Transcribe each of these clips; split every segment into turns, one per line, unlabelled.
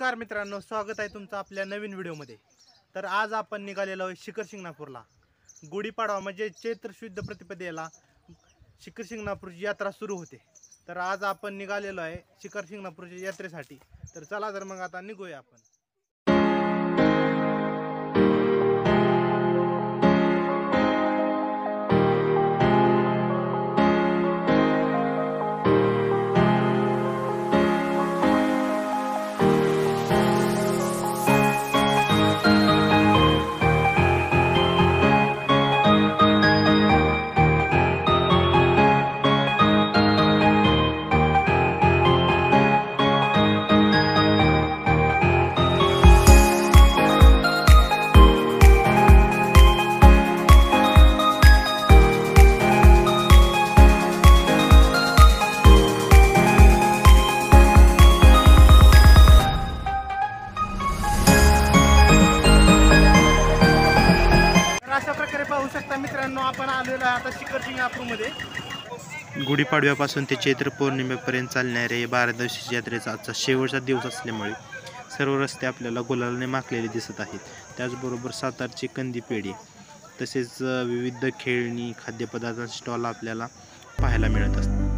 नमस्कार मित्रांनो स्वागत आहे तुमचं आपल्या नवीन व्हिडिओमध्ये. तर आज आपण निघालेलो आहे शिखर शिंगणापूरला. गुढीपाडवा म्हणजे चैत्र शुद्ध प्रतिपदेला शिखर शिंगणापूरची यात्रा सुरू होते. तर आज आपण निघालेलो आहे शिखर शिंगणापूरच्या यात्रेसाठी. तर चला तर मग आता निघूया आपण. पाहू शकता मित्रांनो आपण आलेलो आहे आता शिखर सिंगापूरमध्ये.
गुढीपाडव्यापासून ते चैत्र पौर्णिमेपर्यंत चालणाऱ्या या बारा यात्रेचा आजचा शेवटचा दिवस असल्यामुळे सर्व रस्ते आपल्याला गुलालाने माखलेले दिसत आहेत. त्याचबरोबर सातारची कंदी पेढी तसेच विविध खेळणी खाद्यपदार्थांचे स्टॉल आपल्याला पाहायला मिळत असतात.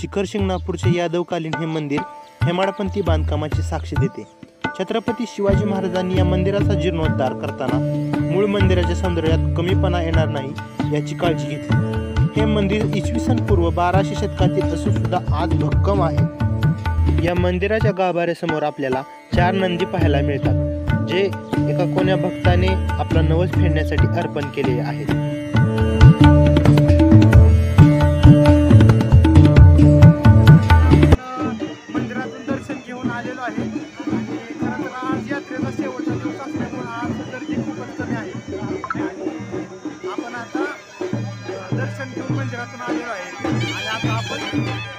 शिखर शिंगणापूरचे यादवकालीन हे मंदिर हेमाडपंथी बांधकामाची साक्ष देते. छत्रपती शिवाजी महाराजांनी या मंदिराचा जीर्णोद्धार करताना मूळ मंदिराच्या सौंदर्यात कमीपणा येणार नाही याची काळजी घेतली. हे मंदिर इसवी सन पूर्व बाराशे शतकातील असून सुद्धा आज भक्कम आहे. या मंदिराच्या गाभाऱ्यासमोर आपल्याला चार नंदी पाहायला मिळतात जे एका कोण्या भक्ताने आपला नवस फेडण्यासाठी अर्पण केले आहेत.
आपण आता मंदिरातून आलेलो आहे. आणि आता आपण